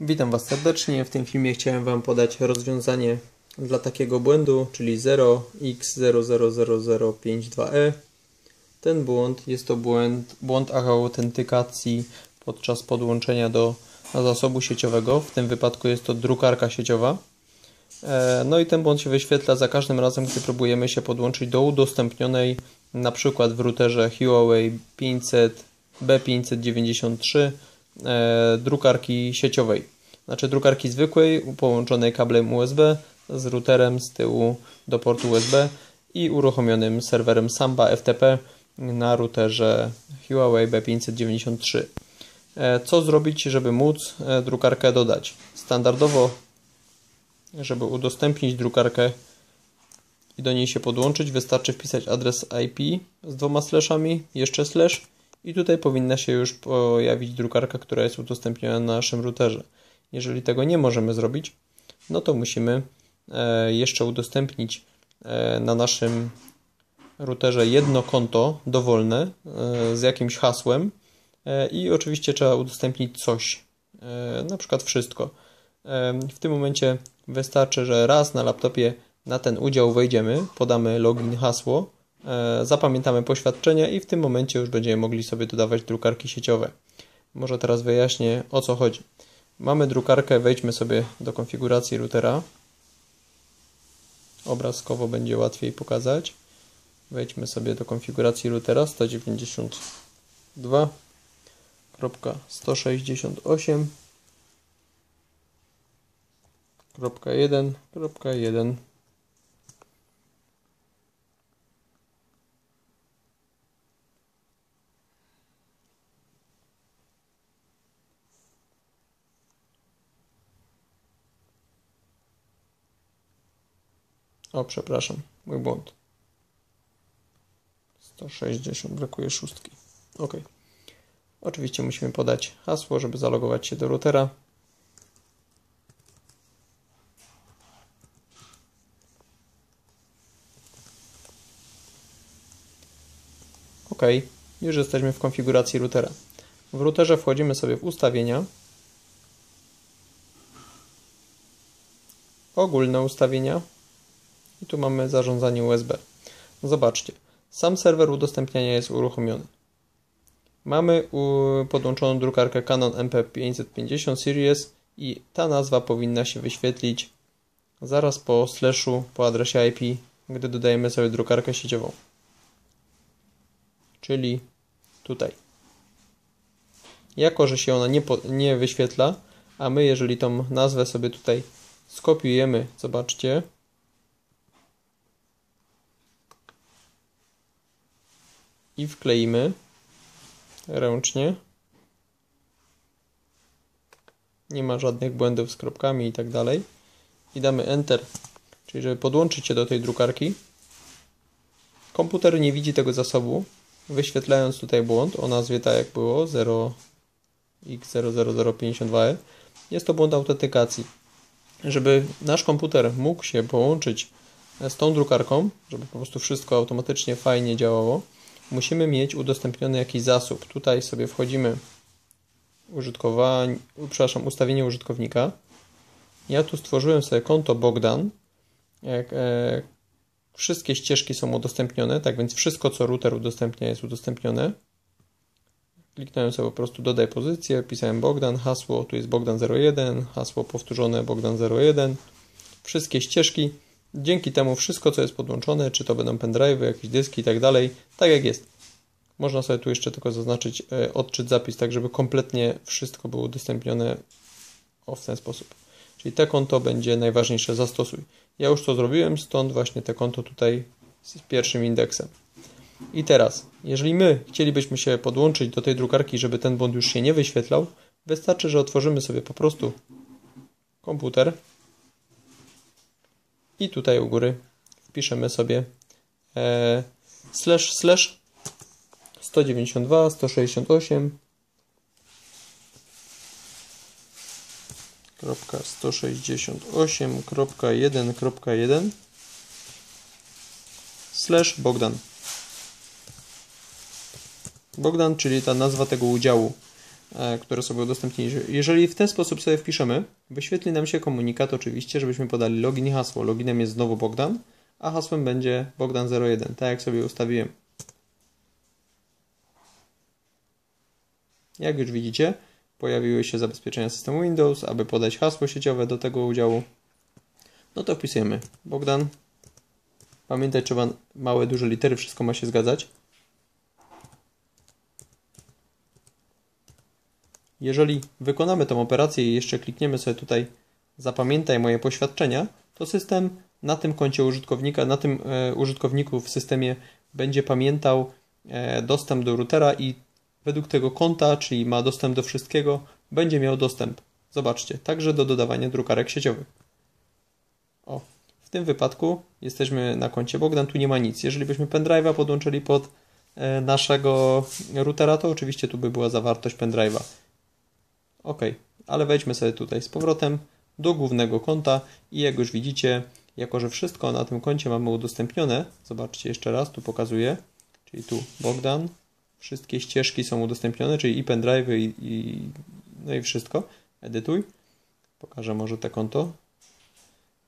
Witam Was serdecznie. W tym filmie chciałem Wam podać rozwiązanie dla takiego błędu, czyli 0x000052e. Ten błąd jest to błąd, błąd autentykacji podczas podłączenia do zasobu sieciowego. W tym wypadku jest to drukarka sieciowa. E, no i ten błąd się wyświetla za każdym razem, gdy próbujemy się podłączyć do udostępnionej na przykład w routerze Huawei 500 B593 e, drukarki sieciowej. Znaczy drukarki zwykłej, połączonej kablem USB z routerem z tyłu do portu USB i uruchomionym serwerem Samba FTP na routerze Huawei B593. E, co zrobić, żeby móc e, drukarkę dodać? Standardowo, żeby udostępnić drukarkę i do niej się podłączyć, wystarczy wpisać adres IP z dwoma slashami, jeszcze slash i tutaj powinna się już pojawić drukarka, która jest udostępniona na naszym routerze. Jeżeli tego nie możemy zrobić, no to musimy e, jeszcze udostępnić e, na naszym routerze jedno konto dowolne e, z jakimś hasłem i oczywiście trzeba udostępnić coś, na przykład wszystko. W tym momencie wystarczy, że raz na laptopie na ten udział wejdziemy, podamy login, hasło, zapamiętamy poświadczenia i w tym momencie już będziemy mogli sobie dodawać drukarki sieciowe. Może teraz wyjaśnię o co chodzi. Mamy drukarkę, wejdźmy sobie do konfiguracji routera. Obrazkowo będzie łatwiej pokazać. Wejdźmy sobie do konfiguracji routera 192.168.1.1 O, przepraszam, mój błąd. 160, brakuje szóstki. OK. Oczywiście musimy podać hasło, żeby zalogować się do routera. OK, już jesteśmy w konfiguracji routera. W routerze wchodzimy sobie w ustawienia. Ogólne ustawienia. I tu mamy zarządzanie USB. Zobaczcie, sam serwer udostępniania jest uruchomiony. Mamy podłączoną drukarkę Canon MP550 Series i ta nazwa powinna się wyświetlić zaraz po slashu, po adresie IP, gdy dodajemy sobie drukarkę sieciową. Czyli tutaj. Jako, że się ona nie, nie wyświetla, a my jeżeli tą nazwę sobie tutaj skopiujemy, zobaczcie, i wkleimy ręcznie. Nie ma żadnych błędów z kropkami i tak dalej. I damy Enter, czyli żeby podłączyć się do tej drukarki. Komputer nie widzi tego zasobu, wyświetlając tutaj błąd o nazwie tak jak było 0x00052e. Jest to błąd autentykacji. Żeby nasz komputer mógł się połączyć z tą drukarką, żeby po prostu wszystko automatycznie fajnie działało, musimy mieć udostępniony jakiś zasób. Tutaj sobie wchodzimy użytkowanie, przepraszam, ustawienie użytkownika. Ja tu stworzyłem sobie konto Bogdan. Jak, e, wszystkie ścieżki są udostępnione, tak więc wszystko, co router udostępnia, jest udostępnione. Kliknąłem sobie po prostu dodaj pozycję, pisałem Bogdan, hasło, tu jest Bogdan01, hasło powtórzone Bogdan01. Wszystkie ścieżki Dzięki temu wszystko, co jest podłączone, czy to będą pendrive, jakieś dyski i tak dalej, tak jak jest. Można sobie tu jeszcze tylko zaznaczyć e, odczyt zapis, tak żeby kompletnie wszystko było udostępnione w ten sposób. Czyli te konto będzie najważniejsze, zastosuj. Ja już to zrobiłem, stąd właśnie te konto tutaj z pierwszym indeksem. I teraz, jeżeli my chcielibyśmy się podłączyć do tej drukarki, żeby ten błąd już się nie wyświetlał, wystarczy, że otworzymy sobie po prostu komputer, i tutaj u góry wpiszemy sobie e, slash slash 192 168 168.1.1 slash Bogdan. Bogdan, czyli ta nazwa tego udziału które sobie udostępniliśmy. Jeżeli w ten sposób sobie wpiszemy, wyświetli nam się komunikat oczywiście, żebyśmy podali login i hasło. Loginem jest znowu Bogdan, a hasłem będzie Bogdan01, tak jak sobie ustawiłem. Jak już widzicie, pojawiły się zabezpieczenia systemu Windows, aby podać hasło sieciowe do tego udziału. No to wpisujemy Bogdan. Pamiętaj, trzeba małe, duże litery, wszystko ma się zgadzać. Jeżeli wykonamy tą operację i jeszcze klikniemy sobie tutaj zapamiętaj moje poświadczenia, to system na tym koncie użytkownika, na tym e, użytkowniku w systemie będzie pamiętał e, dostęp do routera i według tego konta, czyli ma dostęp do wszystkiego, będzie miał dostęp. Zobaczcie, także do dodawania drukarek sieciowych. O, w tym wypadku jesteśmy na koncie Bogdan, tu nie ma nic. Jeżeli byśmy pendrive'a podłączyli pod e, naszego routera, to oczywiście tu by była zawartość pendrive'a. OK, ale wejdźmy sobie tutaj z powrotem do głównego konta i jak już widzicie, jako że wszystko na tym koncie mamy udostępnione, zobaczcie jeszcze raz, tu pokazuję, czyli tu Bogdan, wszystkie ścieżki są udostępnione, czyli i pendrive i, i, no i wszystko. Edytuj. Pokażę może te konto.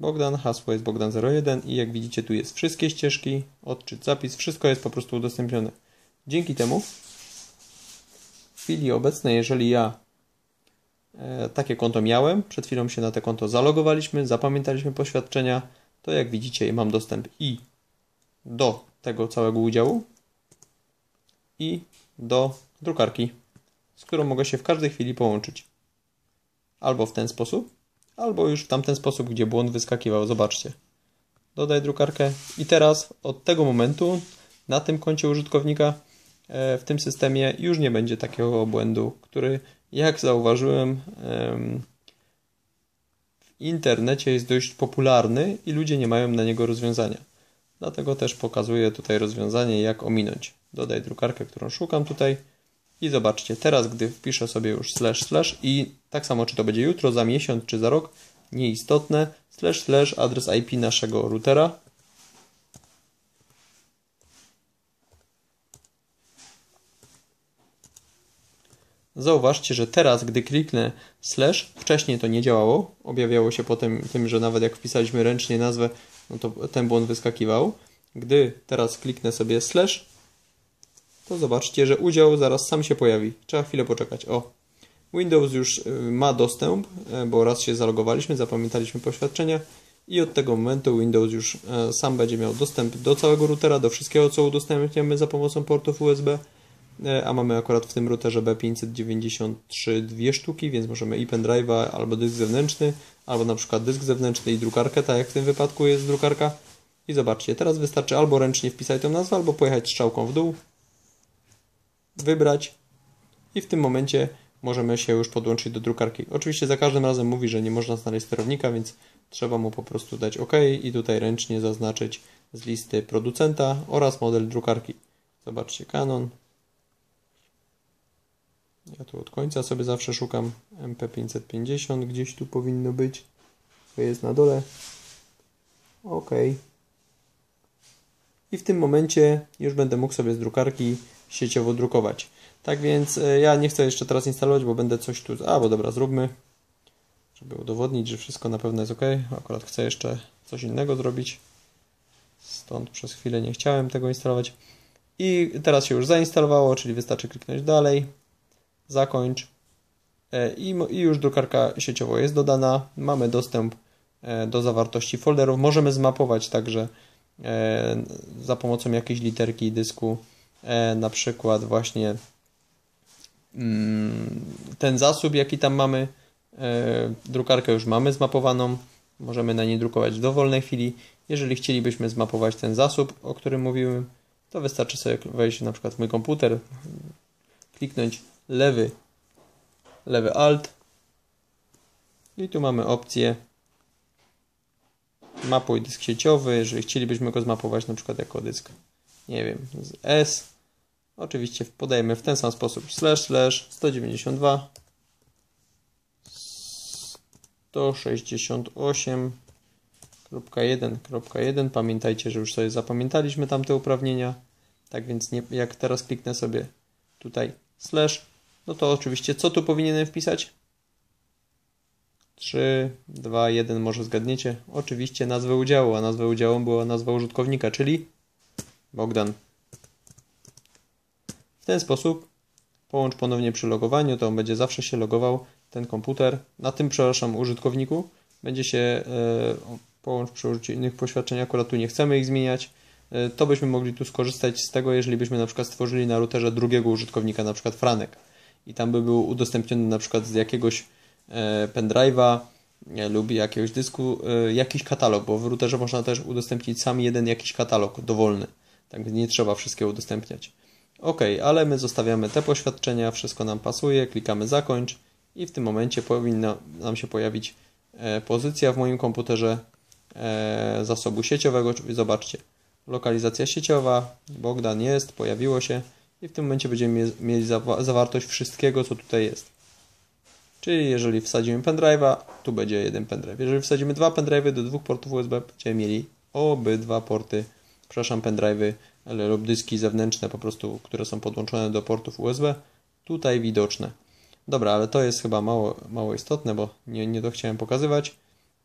Bogdan, hasło jest Bogdan01 i jak widzicie tu jest wszystkie ścieżki, odczyt, zapis, wszystko jest po prostu udostępnione. Dzięki temu w chwili obecnej, jeżeli ja takie konto miałem, przed chwilą się na te konto zalogowaliśmy, zapamiętaliśmy poświadczenia, to jak widzicie mam dostęp i do tego całego udziału, i do drukarki, z którą mogę się w każdej chwili połączyć. Albo w ten sposób, albo już w tamten sposób, gdzie błąd wyskakiwał. Zobaczcie. Dodaj drukarkę i teraz od tego momentu na tym koncie użytkownika e, w tym systemie już nie będzie takiego błędu, który jak zauważyłem w internecie jest dość popularny i ludzie nie mają na niego rozwiązania. Dlatego też pokazuję tutaj rozwiązanie, jak ominąć. Dodaj drukarkę, którą szukam tutaj. I zobaczcie, teraz gdy wpiszę sobie już slash slash i tak samo czy to będzie jutro, za miesiąc czy za rok, nieistotne, slash slash adres IP naszego routera. Zauważcie, że teraz, gdy kliknę slash, wcześniej to nie działało, objawiało się potem tym, że nawet jak wpisaliśmy ręcznie nazwę, no to ten błąd wyskakiwał. Gdy teraz kliknę sobie slash, to zobaczcie, że udział zaraz sam się pojawi. Trzeba chwilę poczekać. O, Windows już y, ma dostęp, y, bo raz się zalogowaliśmy, zapamiętaliśmy poświadczenia i od tego momentu Windows już y, sam będzie miał dostęp do całego routera, do wszystkiego, co udostępniamy za pomocą portów USB, a mamy akurat w tym routerze B593 dwie sztuki, więc możemy i pendrive'a, albo dysk zewnętrzny, albo na przykład dysk zewnętrzny i drukarkę, tak jak w tym wypadku jest drukarka. I zobaczcie, teraz wystarczy albo ręcznie wpisać tę nazwę, albo pojechać strzałką w dół wybrać i w tym momencie możemy się już podłączyć do drukarki. Oczywiście za każdym razem mówi, że nie można znaleźć sterownika, więc trzeba mu po prostu dać OK i tutaj ręcznie zaznaczyć z listy producenta oraz model drukarki. Zobaczcie, Canon. Ja tu od końca sobie zawsze szukam MP550, gdzieś tu powinno być. To jest na dole. OK. I w tym momencie już będę mógł sobie z drukarki sieciowo drukować. Tak więc e, ja nie chcę jeszcze teraz instalować, bo będę coś tu... A, bo dobra, zróbmy, żeby udowodnić, że wszystko na pewno jest ok. Akurat chcę jeszcze coś innego zrobić. Stąd przez chwilę nie chciałem tego instalować. I teraz się już zainstalowało, czyli wystarczy kliknąć dalej, zakończ e, i, już drukarka sieciowo jest dodana. Mamy dostęp e, do zawartości folderów. Możemy zmapować także za pomocą jakiejś literki dysku E, na przykład właśnie mm, ten zasób, jaki tam mamy, e, drukarkę już mamy zmapowaną, możemy na niej drukować w dowolnej chwili. Jeżeli chcielibyśmy zmapować ten zasób, o którym mówiłem, to wystarczy sobie wejść na przykład w mój komputer, kliknąć lewy, lewy alt. I tu mamy opcję mapuj dysk sieciowy, jeżeli chcielibyśmy go zmapować na przykład jako dysk, nie wiem, z S, Oczywiście podajemy w ten sam sposób. Slash slash 192 168.1.1 Pamiętajcie, że już sobie zapamiętaliśmy tamte uprawnienia. Tak więc nie, jak teraz kliknę sobie tutaj slash, no to oczywiście co tu powinienem wpisać? 3, 2, 1, może zgadniecie? Oczywiście nazwę udziału, a nazwę udziału była nazwa użytkownika, czyli Bogdan. W ten sposób połącz ponownie przy logowaniu, to on będzie zawsze się logował, ten komputer, na tym, przepraszam, użytkowniku, będzie się e, połącz przy użyciu innych poświadczeń, akurat tu nie chcemy ich zmieniać, e, to byśmy mogli tu skorzystać z tego, jeżeli byśmy na przykład stworzyli na routerze drugiego użytkownika, na przykład Franek i tam by był udostępniony na przykład z jakiegoś e, pendrive'a lub jakiegoś dysku jakiś katalog, bo w routerze można też udostępnić sam jeden jakiś katalog dowolny, tak nie trzeba wszystkiego udostępniać. OK, ale my zostawiamy te poświadczenia, wszystko nam pasuje, klikamy zakończ i w tym momencie powinna nam się pojawić e, pozycja w moim komputerze e, zasobu sieciowego. Zobaczcie, lokalizacja sieciowa, Bogdan jest, pojawiło się i w tym momencie będziemy mieli zawartość wszystkiego, co tutaj jest. Czyli jeżeli wsadzimy pendrive'a, tu będzie jeden pendrive. Jeżeli wsadzimy dwa pendrive'y do dwóch portów USB, będziemy mieli obydwa porty, przepraszam, pendrive'y lub dyski zewnętrzne po prostu, które są podłączone do portów USB, tutaj widoczne. Dobra, ale to jest chyba mało, mało istotne, bo nie, nie to chciałem pokazywać.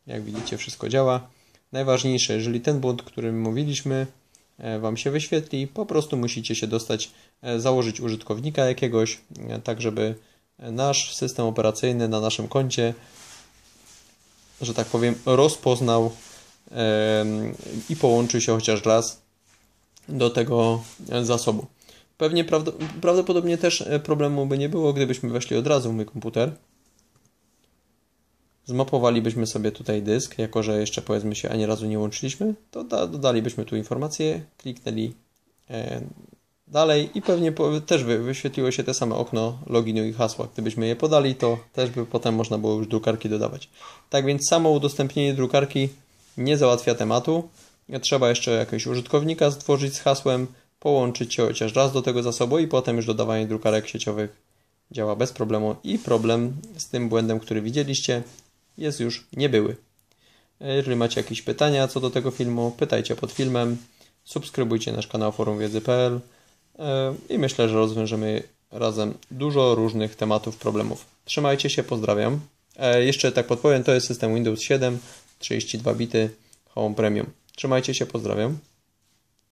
Jak widzicie, wszystko działa. Najważniejsze, jeżeli ten błąd, którym mówiliśmy, Wam się wyświetli, po prostu musicie się dostać, e, założyć użytkownika jakiegoś, e, tak żeby nasz system operacyjny na naszym koncie, że tak powiem, rozpoznał i połączył się chociaż raz do tego zasobu. Pewnie prawdopodobnie też e, problemu by nie było, gdybyśmy weszli od razu w mój komputer. Zmapowalibyśmy sobie tutaj dysk, jako że jeszcze powiedzmy się ani razu nie łączyliśmy, to dodalibyśmy tu informację, kliknęli e, dalej i pewnie też wyświetliło się te same okno loginu i hasła. Gdybyśmy je podali, to też by potem można było już drukarki dodawać. Tak więc samo udostępnienie drukarki nie załatwia tematu. Trzeba jeszcze jakiegoś użytkownika stworzyć z hasłem, połączyć się chociaż raz do tego zasobu i potem już dodawanie drukarek sieciowych działa bez problemu i problem z tym błędem, który widzieliście jest już niebyły. Jeżeli macie jakieś pytania co do tego filmu, pytajcie pod filmem, subskrybujcie nasz kanał Forum Wiedzy.pl e, i myślę, że rozwiążemy razem dużo różnych tematów, problemów. Trzymajcie się, pozdrawiam. E, jeszcze tak podpowiem, to jest system Windows 7, 32 bity, Home Premium. Trzymajcie się, pozdrawiam.